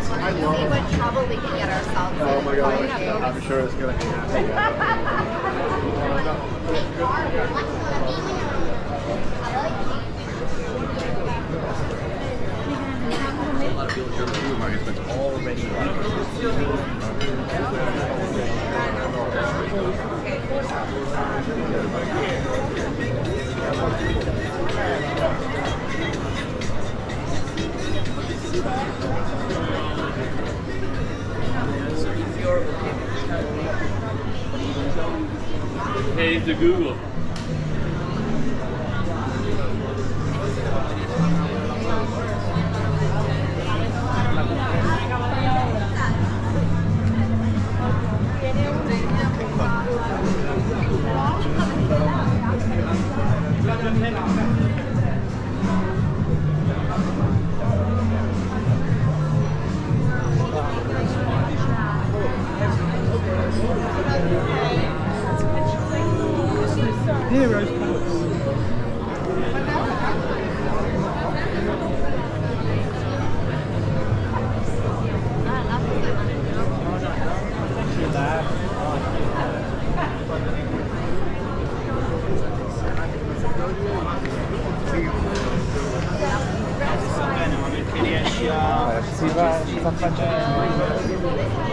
See what trouble we can get ourselves oh in. Oh my god, I'm sure it's gonna be nasty. A lot of people here in the room are but already like Hey to Google. Sì, va, ci sta facendo.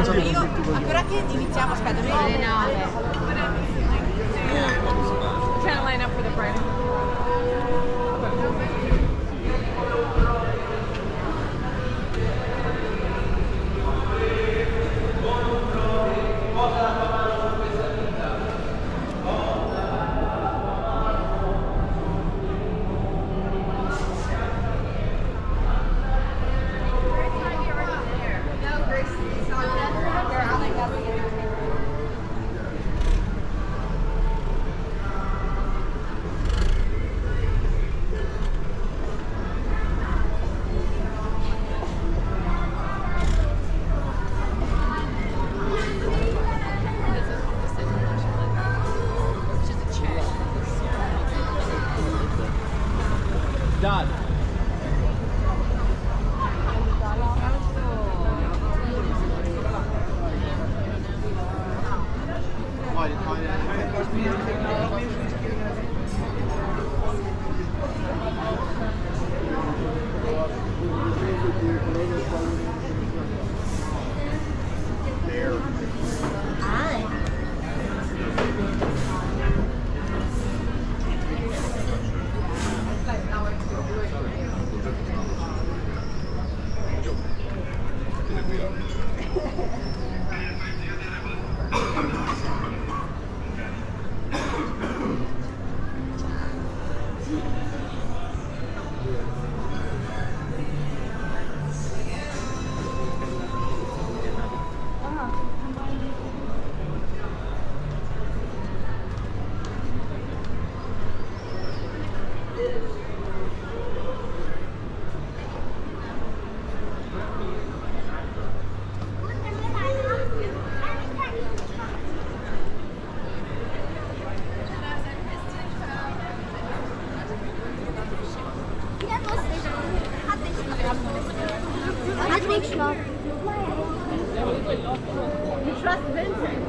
A che iniziamo? Aspetta, no. Alle nove. Trying to line up for the party. Schon. Trust Vincent.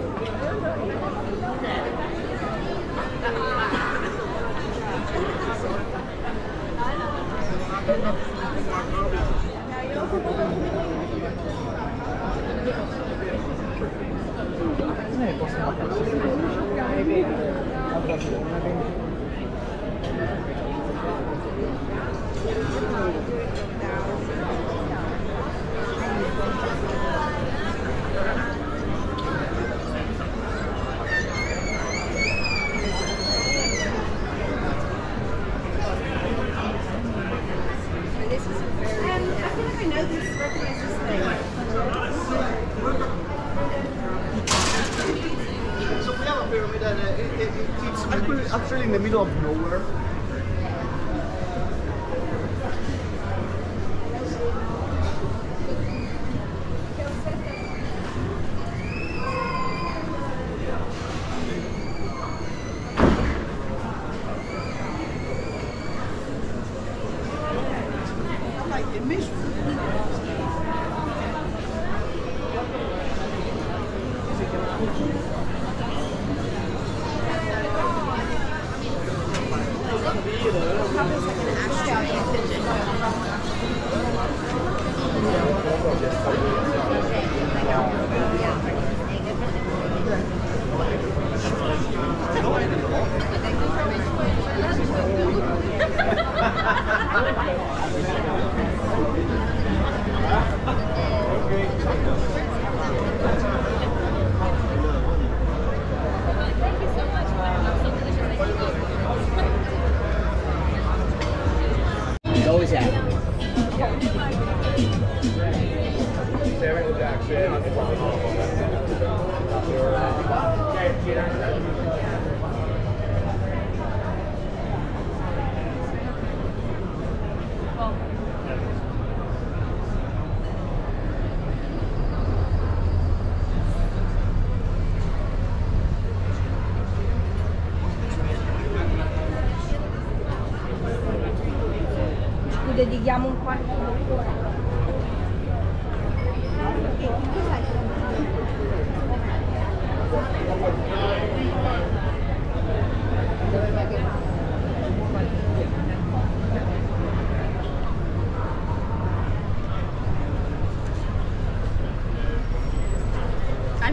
Ci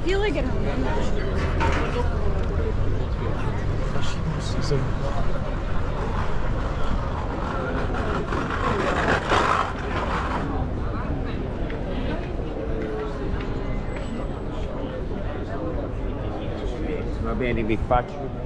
feel like at home. Va bene, vi faccio.